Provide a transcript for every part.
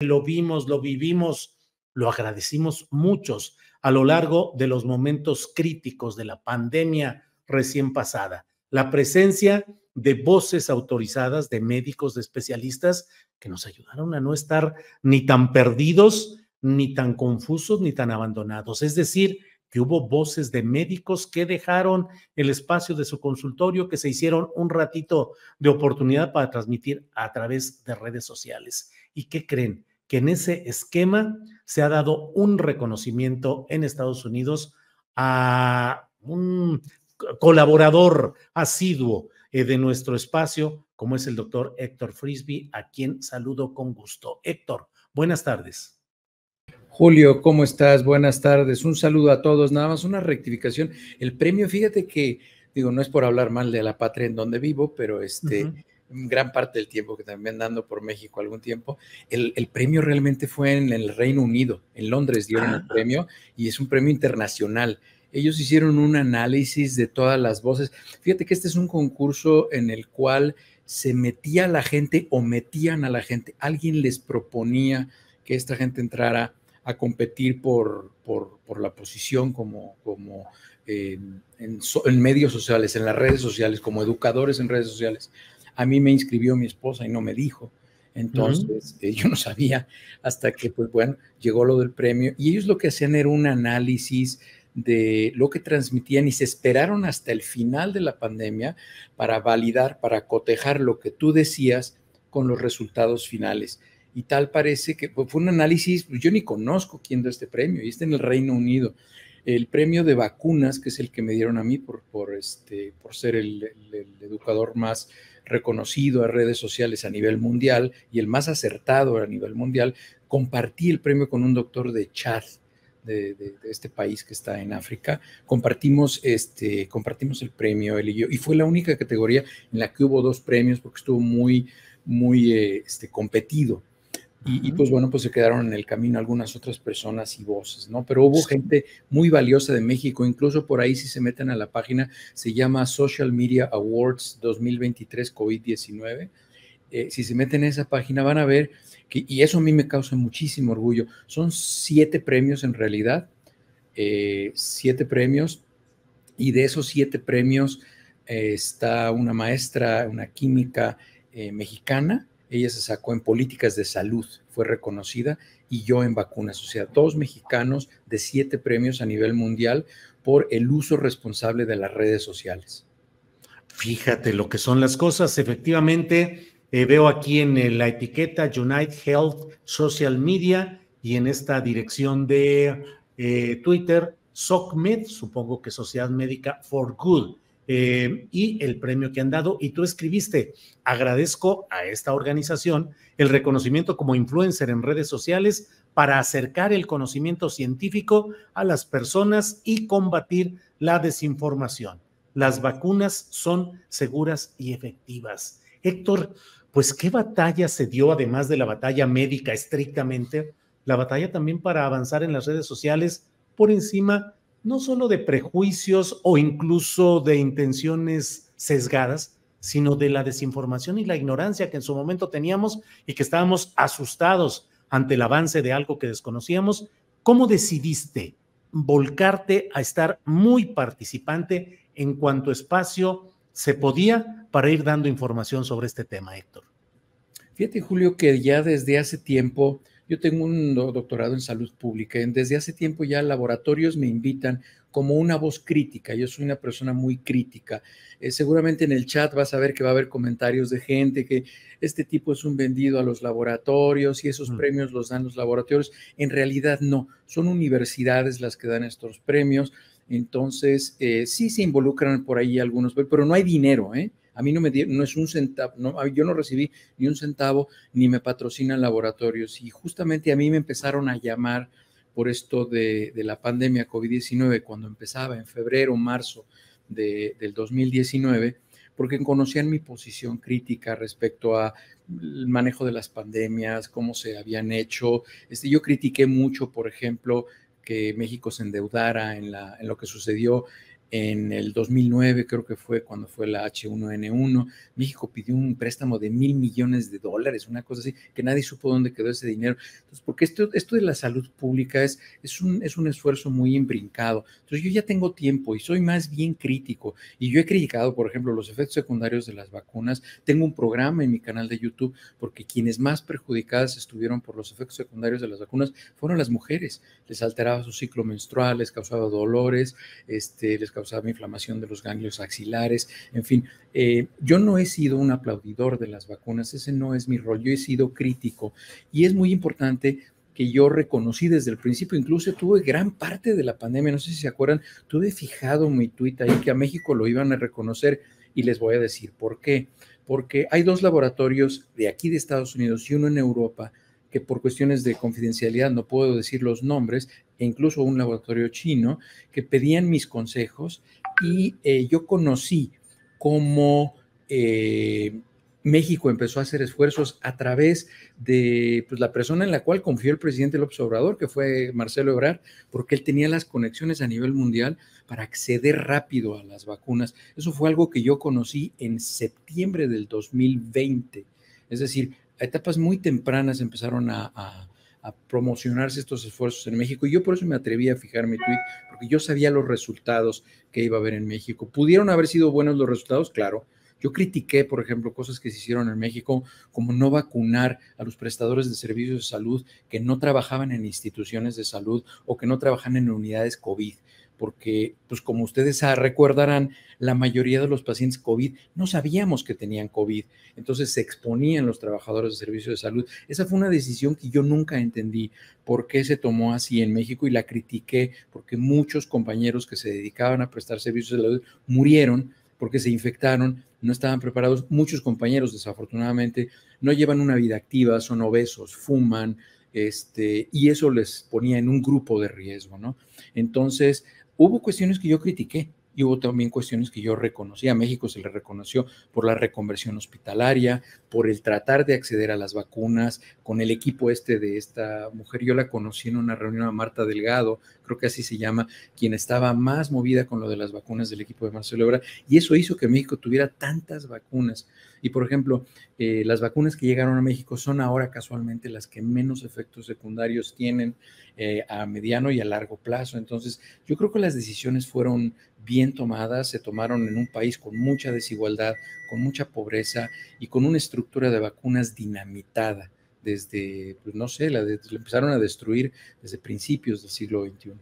lo vimos, lo vivimos, lo agradecimos muchos a lo largo de los momentos críticos de la pandemia recién pasada. La presencia de voces autorizadas, de médicos, de especialistas que nos ayudaron a no estar ni tan perdidos, ni tan confusos, ni tan abandonados. Es decir, que hubo voces de médicos que dejaron el espacio de su consultorio, que se hicieron un ratito de oportunidad para transmitir a través de redes sociales. ¿Y qué creen? Que en ese esquema se ha dado un reconocimiento en Estados Unidos a un colaborador asiduo eh, de nuestro espacio, como es el doctor Héctor Frisby, a quien saludo con gusto. Héctor, buenas tardes. Julio, ¿cómo estás? Buenas tardes. Un saludo a todos. Nada más una rectificación. El premio, fíjate que, digo, no es por hablar mal de la patria en donde vivo, pero este, gran parte del tiempo que también ando por México algún tiempo, el, premio realmente fue en el Reino Unido, en Londres dieron el ah. premio y es un premio internacional. Ellos hicieron un análisis de todas las voces. Fíjate que este es un concurso en el cual se metía a la gente o metían a la gente. Alguien les proponía que esta gente entrara a competir por, por, la posición como, como en, medios sociales, en las redes sociales, como educadores en redes sociales. A mí me inscribió mi esposa y no me dijo. Entonces, eh, yo no sabía hasta que, pues bueno, llegó lo del premio y ellos lo que hacían era un análisis de lo que transmitían y se esperaron hasta el final de la pandemia para validar, para cotejar lo que tú decías con los resultados finales y tal parece que fue un análisis, pues, yo ni conozco quién da este premio, y está en el Reino Unido. El premio de vacunas, que es el que me dieron a mí por, por, este, por ser el, educador más reconocido a redes sociales a nivel mundial y el más acertado a nivel mundial, compartí el premio con un doctor de Chad, de, este país que está en África. Compartimos, este, compartimos el premio, él y yo, y fue la única categoría en la que hubo dos premios porque estuvo muy, muy eh, este, competido. Y, pues bueno, pues se quedaron en el camino algunas otras personas y voces, ¿no? Pero hubo gente muy valiosa de México, incluso por ahí si se meten a la página, se llama Social Media Awards 2023 COVID-19. Eh, si se meten en esa página van a ver que, y eso a mí me causa muchísimo orgullo, son siete premios en realidad, eh, siete premios, y de esos siete premios eh, está una maestra, una química mexicana, ella se sacó en políticas de salud, fue reconocida, y yo en vacunas. O sea, dos mexicanos de siete premios a nivel mundial por el uso responsable de las redes sociales. Fíjate lo que son las cosas. Efectivamente, eh, veo aquí en la etiqueta Unite Health Social Media y en esta dirección de eh, Twitter, SOCMED, supongo que Sociedad Médica for Good. Eh, y el premio que han dado. Y tú escribiste, agradezco a esta organización el reconocimiento como influencer en redes sociales para acercar el conocimiento científico a las personas y combatir la desinformación. Las vacunas son seguras y efectivas. Héctor, pues qué batalla se dio, además de la batalla médica estrictamente, la batalla también para avanzar en las redes sociales por encima no solo de prejuicios o incluso de intenciones sesgadas, sino de la desinformación y la ignorancia que en su momento teníamos y que estábamos asustados ante el avance de algo que desconocíamos. ¿Cómo decidiste volcarte a estar muy participante en cuanto espacio se podía para ir dando información sobre este tema, Héctor? Fíjate, Julio, que ya desde hace tiempo yo tengo un doctorado en salud pública. Desde hace tiempo ya laboratorios me invitan como una voz crítica. Yo soy una persona muy crítica. Eh, seguramente en el chat vas a ver que va a haber comentarios de gente que este tipo es un vendido a los laboratorios y esos mm. premios los dan los laboratorios. En realidad no, son universidades las que dan estos premios. Entonces, eh, sí se involucran por ahí algunos, pero no hay dinero, ¿eh? A mí no me dieron, no es un centavo, no, yo no recibí ni un centavo, ni me patrocinan laboratorios. Y justamente a mí me empezaron a llamar por esto de, la pandemia COVID-19, cuando empezaba en febrero, marzo del 2019, porque conocían mi posición crítica respecto a el manejo de las pandemias, cómo se habían hecho. Este, yo critiqué mucho, por ejemplo, que México se endeudara en, la, en lo que sucedió en el 2009, creo que fue cuando fue la H1N1, México pidió un préstamo de mil millones de dólares, una cosa así, que nadie supo dónde quedó ese dinero. Entonces, porque esto, esto de la salud pública es, es, un, es un esfuerzo muy imbrincado. Entonces, yo ya tengo tiempo y soy más bien crítico. Y yo he criticado, por ejemplo, los efectos secundarios de las vacunas. Tengo un programa en mi canal de YouTube porque quienes más perjudicadas estuvieron por los efectos secundarios de las vacunas fueron las mujeres. Les alteraba su ciclo menstrual, les causaba dolores, este, les causaba inflamación de los ganglios axilares, en fin. Eh, yo no he sido un aplaudidor de las vacunas, ese no es mi rol, yo he sido crítico y es muy importante que yo reconocí desde el principio, incluso tuve gran parte de la pandemia, no sé si se acuerdan, tuve fijado mi tuit ahí que a México lo iban a reconocer y les voy a decir por qué. Porque hay dos laboratorios de aquí de Estados Unidos y uno en Europa que por cuestiones de confidencialidad no puedo decir los nombres, e incluso un laboratorio chino, que pedían mis consejos y eh, yo conocí cómo eh, México empezó a hacer esfuerzos a través de pues, la persona en la cual confió el presidente López Obrador, que fue Marcelo Ebrard, porque él tenía las conexiones a nivel mundial para acceder rápido a las vacunas. Eso fue algo que yo conocí en septiembre del 2020. Es decir, a etapas muy tempranas empezaron a, promocionarse estos esfuerzos en México y yo por eso me atreví a fijar mi tweet, porque yo sabía los resultados que iba a haber en México. ¿Pudieron haber sido buenos los resultados? Claro. Yo critiqué, por ejemplo, cosas que se hicieron en México, como no vacunar a los prestadores de servicios de salud que no trabajaban en instituciones de salud o que no trabajan en unidades COVID porque, pues como ustedes recordarán, la mayoría de los pacientes COVID no sabíamos que tenían COVID, entonces se exponían los trabajadores de servicios de salud. Esa fue una decisión que yo nunca entendí por qué se tomó así en México y la critiqué porque muchos compañeros que se dedicaban a prestar servicios de salud murieron porque se infectaron, no estaban preparados. Muchos compañeros, desafortunadamente, no llevan una vida activa, son obesos, fuman, este, y eso les ponía en un grupo de riesgo, ¿no? Entonces, Hubo cuestiones que yo critiqué y hubo también cuestiones que yo reconocí. A México se le reconoció por la reconversión hospitalaria, por el tratar de acceder a las vacunas, con el equipo este de esta mujer. Yo la conocí en una reunión a Marta Delgado, creo que así se llama, quien estaba más movida con lo de las vacunas del equipo de Marcelo Ebrard, y eso hizo que México tuviera tantas vacunas. Y por ejemplo, eh, las vacunas que llegaron a México son ahora casualmente las que menos efectos secundarios tienen eh, a mediano y a largo plazo. Entonces, yo creo que las decisiones fueron bien tomadas, se tomaron en un país con mucha desigualdad, con mucha pobreza y con una estructura de vacunas dinamitada desde, pues no sé, la, empezaron a destruir desde principios del siglo XXI.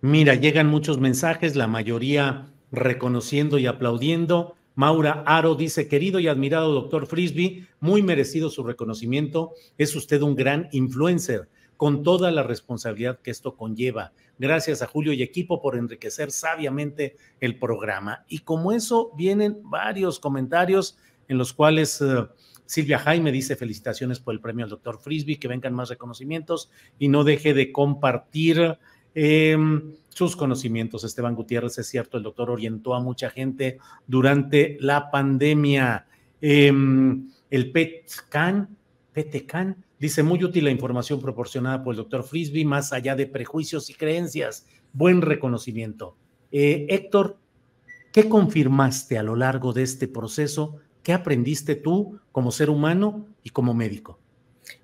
Mira, llegan muchos mensajes, la mayoría reconociendo y aplaudiendo. Maura Aro dice, querido y admirado doctor Frisby, muy merecido su reconocimiento, es usted un gran influencer, con toda la responsabilidad que esto conlleva. Gracias a Julio y equipo por enriquecer sabiamente el programa. Y como eso, vienen varios comentarios en los cuales eh, Silvia Jaime dice felicitaciones por el premio al doctor Frisby, que vengan más reconocimientos y no deje de compartir em, sus conocimientos. Esteban Gutiérrez, es cierto, el doctor orientó a mucha gente durante la pandemia. Em, el PETCAN, PETCAN, Dice, muy útil la información proporcionada por el doctor Frisby, más allá de prejuicios y creencias. Buen reconocimiento. Eh, Héctor, ¿qué confirmaste a lo largo de este proceso? ¿Qué aprendiste tú como ser humano y como médico?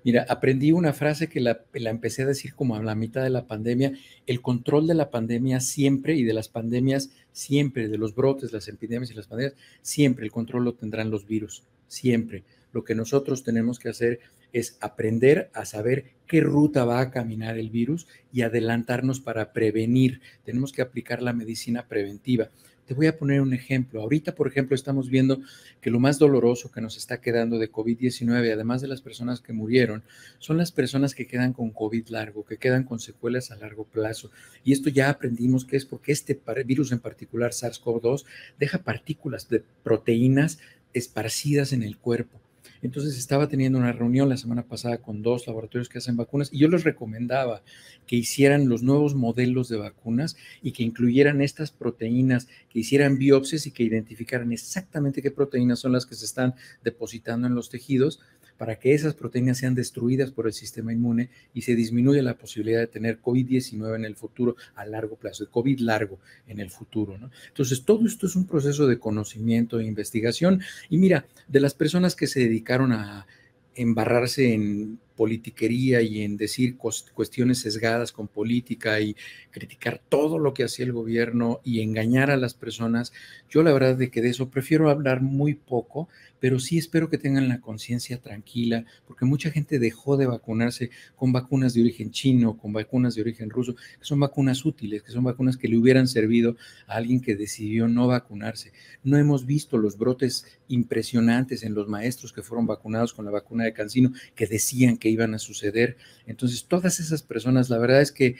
Mira, aprendí una frase que la, la, empecé a decir como a la mitad de la pandemia, el control de la pandemia siempre y de las pandemias siempre, de los brotes, las epidemias y las pandemias, siempre el control lo tendrán los virus, siempre. Lo que nosotros tenemos que hacer es aprender a saber qué ruta va a caminar el virus y adelantarnos para prevenir. Tenemos que aplicar la medicina preventiva. Te voy a poner un ejemplo. Ahorita, por ejemplo, estamos viendo que lo más doloroso que nos está quedando de COVID-19, además de las personas que murieron, son las personas que quedan con COVID largo, que quedan con secuelas a largo plazo. Y esto ya aprendimos que es porque este virus en particular, SARS-CoV-2, deja partículas de proteínas esparcidas en el cuerpo. Entonces estaba teniendo una reunión la semana pasada con dos laboratorios que hacen vacunas y yo les recomendaba que hicieran los nuevos modelos de vacunas y que incluyeran estas proteínas, que hicieran biopsias y que identificaran exactamente qué proteínas son las que se están depositando en los tejidos para que esas proteínas sean destruidas por el sistema inmune y se disminuya la posibilidad de tener COVID-19 en el futuro a largo plazo, de COVID largo en el futuro. Entonces, todo esto es un proceso de conocimiento e investigación. Y mira, de las personas que se dedicaron a embarrarse en politiquería y en decir cuestiones sesgadas con política y criticar todo lo que hacía el gobierno y engañar a las personas, yo la verdad de que de eso prefiero hablar muy poco, pero sí espero que tengan la conciencia tranquila, porque mucha gente dejó de vacunarse con vacunas de origen chino, con vacunas de origen ruso, que son vacunas útiles, que son vacunas que le hubieran servido a alguien que decidió no vacunarse. No hemos visto los brotes impresionantes en los maestros que fueron vacunados con la vacuna de Cancino, que decían que iban a suceder. Entonces, todas esas personas, la verdad es que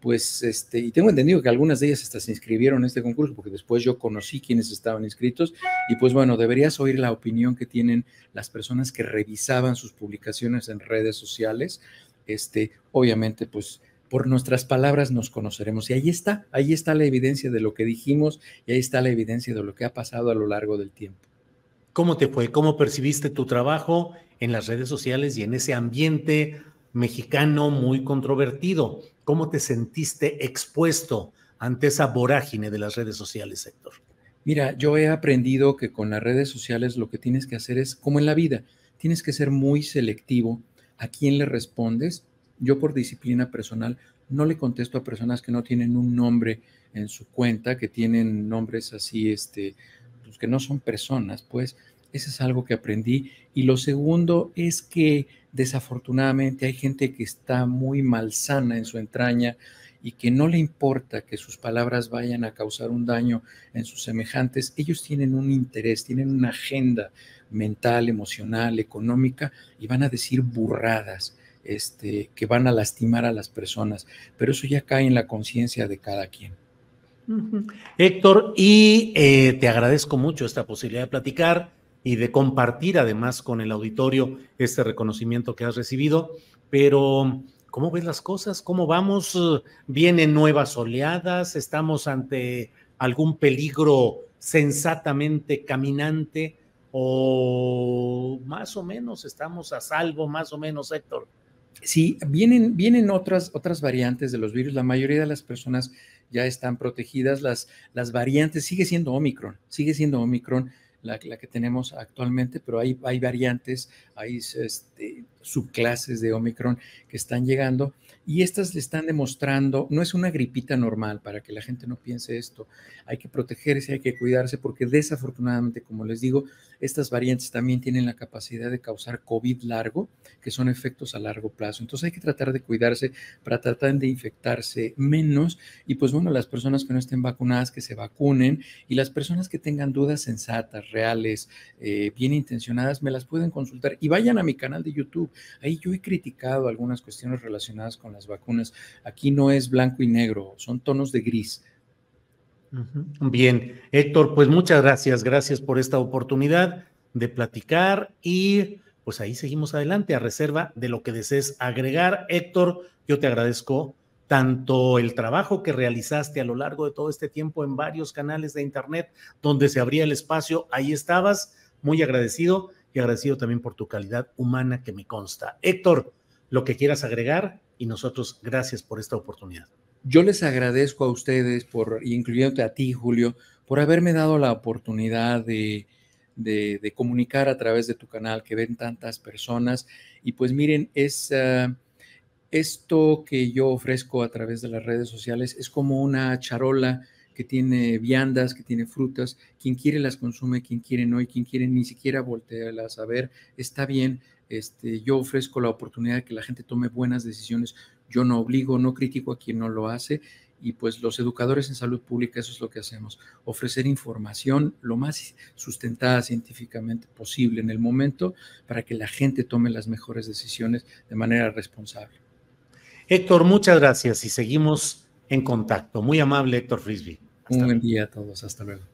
pues, este, y tengo entendido que algunas de ellas hasta se inscribieron en este concurso, porque después yo conocí quienes estaban inscritos, y pues bueno, deberías oír la opinión que tienen las personas que revisaban sus publicaciones en redes sociales. Este, obviamente, pues por nuestras palabras nos conoceremos. Y ahí está, ahí está la evidencia de lo que dijimos y ahí está la evidencia de lo que ha pasado a lo largo del tiempo. ¿Cómo te fue? ¿Cómo percibiste tu trabajo en las redes sociales y en ese ambiente mexicano muy controvertido? ¿Cómo te sentiste expuesto ante esa vorágine de las redes sociales, Héctor? Mira, yo he aprendido que con las redes sociales lo que tienes que hacer es, como en la vida, tienes que ser muy selectivo a quién le respondes. Yo por disciplina personal no le contesto a personas que no tienen un nombre en su cuenta, que tienen nombres así, este, pues que no son personas, pues eso es algo que aprendí. Y lo segundo es que desafortunadamente hay gente que está muy malsana en su entraña y que no le importa que sus palabras vayan a causar un daño en sus semejantes. Ellos tienen un interés, tienen una agenda mental, emocional, económica y van a decir burradas. Este, que van a lastimar a las personas, pero eso ya cae en la conciencia de cada quien. Héctor, y eh, te agradezco mucho esta posibilidad de platicar y de compartir además con el auditorio este reconocimiento que has recibido. Pero, ¿cómo ves las cosas? ¿Cómo vamos? ¿Vienen nuevas oleadas? ¿Estamos ante algún peligro sensatamente caminante? ¿O más o menos estamos a salvo, más o menos, Héctor? Sí, vienen, vienen otras, otras variantes de los virus. La mayoría de las personas ya están protegidas. Las, las variantes, sigue siendo Omicron, sigue siendo Omicron la, que tenemos actualmente, pero hay, hay variantes, hay este, subclases de Omicron que están llegando y estas le están demostrando, no es una gripita normal para que la gente no piense esto, hay que protegerse, hay que cuidarse porque desafortunadamente, como les digo, estas variantes también tienen la capacidad de causar COVID largo, que son efectos a largo plazo. Entonces hay que tratar de cuidarse para tratar de infectarse menos y pues bueno, las personas que no estén vacunadas, que se vacunen y las personas que tengan dudas sensatas, reales, eh, bien intencionadas, me las pueden consultar y vayan a mi canal de YouTube. Ahí yo he criticado algunas cuestiones relacionadas con las vacunas. Aquí no es blanco y negro, son tonos de gris. Bien, Héctor, pues muchas gracias, gracias por esta oportunidad de platicar y pues ahí seguimos adelante a reserva de lo que desees agregar. Héctor, yo te agradezco tanto el trabajo que realizaste a lo largo de todo este tiempo en varios canales de Internet donde se abría el espacio, ahí estabas, muy agradecido y agradecido también por tu calidad humana que me consta. Héctor, lo que quieras agregar y nosotros gracias por esta oportunidad. Yo les agradezco a ustedes, por, incluyéndote a ti, Julio, por haberme dado la oportunidad de, de, comunicar a través de tu canal que ven tantas personas. Y pues miren, es ah, esto que yo ofrezco a través de las redes sociales es como una charola que tiene viandas, que tiene frutas. Quien quiere las consume, quien quiere no, y quien quiere ni siquiera voltearlas a ver, está bien. Este, yo ofrezco la oportunidad de que la gente tome buenas decisiones yo no obligo, no critico a quien no lo hace y pues los educadores en salud pública eso es lo que hacemos, ofrecer información lo más sustentada científicamente posible en el momento para que la gente tome las mejores decisiones de manera responsable. Héctor, muchas gracias y seguimos en contacto. Muy amable Héctor Frisby. Un buen día a todos, hasta luego.